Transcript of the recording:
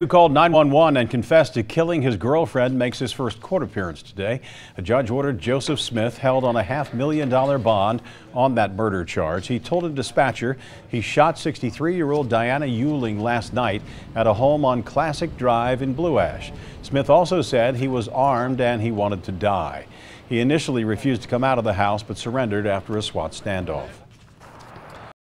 Who called 911 and confessed to killing his girlfriend makes his first court appearance today. A judge ordered Joseph Smith held on a half million dollar bond on that murder charge. He told a dispatcher he shot 63 year old Diana Yuellig last night at a home on Classic Drive in Blue Ash. Smith also said he was armed and he wanted to die. He initially refused to come out of the house but surrendered after a SWAT standoff.